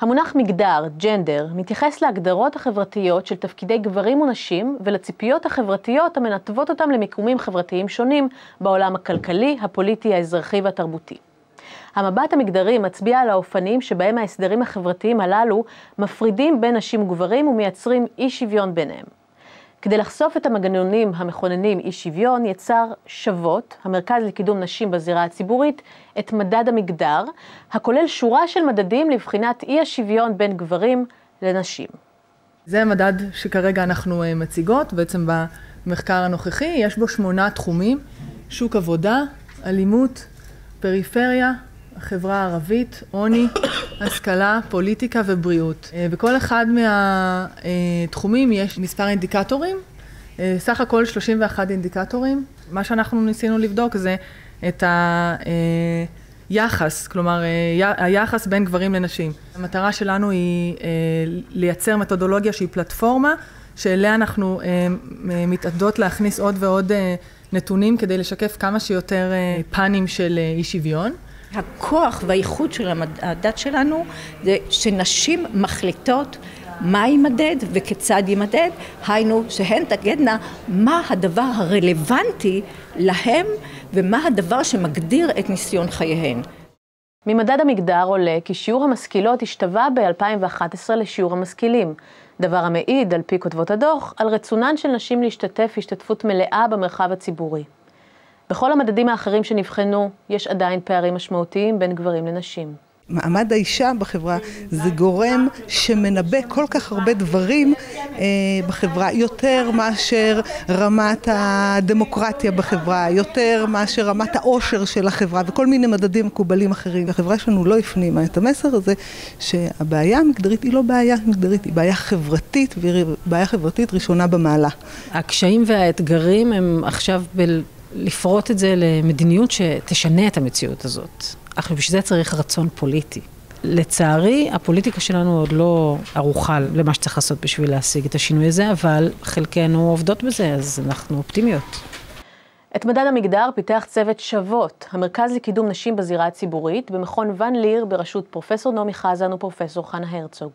המונח מגדר, ג'נדר, מתייחס להגדרות החברתיות של תפקידי גברים ונשים ולציפיות החברתיות המנתבות אותם למיקומים חברתיים שונים בעולם הכלכלי, הפוליטי, האזרחי והתרבותי. המבט המגדרי מצביע על האופנים שבהם ההסדרים החברתיים הללו מפרידים בין נשים וגברים ומייצרים אי שוויון ביניהם. כדי לחשוף את המנגנונים המכוננים אי שוויון, יצר שוות, המרכז לקידום נשים בזירה הציבורית, את מדד המגדר, הכולל שורה של מדדים לבחינת אי השוויון בין גברים לנשים. זה מדד שכרגע אנחנו אה, מציגות, בעצם במחקר הנוכחי, יש בו שמונה תחומים, שוק עבודה, אלימות, פריפריה, החברה הערבית, עוני, השכלה, פוליטיקה ובריאות. אה, בכל אחד מהתחומים יש מספר אינדיקטורים, אה, סך הכל 31 אינדיקטורים. מה שאנחנו ניסינו לבדוק זה את היחס, כלומר היחס בין גברים לנשים. המטרה שלנו היא אה, לייצר מתודולוגיה שהיא פלטפורמה, שאליה אנחנו מתעדות להכניס עוד ועוד נתונים כדי לשקף כמה שיותר פנים של אי שוויון. הכוח והאיכות של הדת שלנו זה שנשים מחליטות מה יימדד וכיצד יימדד, היינו שהן תגדנה מה הדבר הרלוונטי להם ומה הדבר שמגדיר את ניסיון חייהן. ממדד המגדר עולה כי שיעור המשכילות השתווה ב-2011 לשיעור המשכילים, דבר המעיד, על פי כותבות הדוח, על רצונן של נשים להשתתף השתתפות מלאה במרחב הציבורי. בכל המדדים האחרים שנבחנו, יש עדיין פערים משמעותיים בין גברים לנשים. מעמד האישה בחברה זה גורם שמנבא כל כך הרבה דברים אה, בחברה, יותר מאשר רמת הדמוקרטיה בחברה, יותר מאשר רמת העושר של החברה וכל מיני מדדים מקובלים אחרים. החברה שלנו לא הפנימה את המסר הזה שהבעיה המגדרית היא לא בעיה מגדרית, היא בעיה חברתית והיא בעיה חברתית ראשונה במעלה. הקשיים והאתגרים הם עכשיו ב... לפרוט את זה למדיניות שתשנה את המציאות הזאת. אך בשביל זה צריך רצון פוליטי. לצערי, הפוליטיקה שלנו עוד לא ערוכה למה שצריך לעשות בשביל להשיג את השינוי הזה, אבל חלקנו עובדות בזה, אז אנחנו אופטימיות. את מדד המגדר פיתח צוות שוות, המרכז לקידום נשים בזירה הציבורית, במכון ון ליר בראשות פרופסור נעמי חזן ופרופסור חנה הרצוג.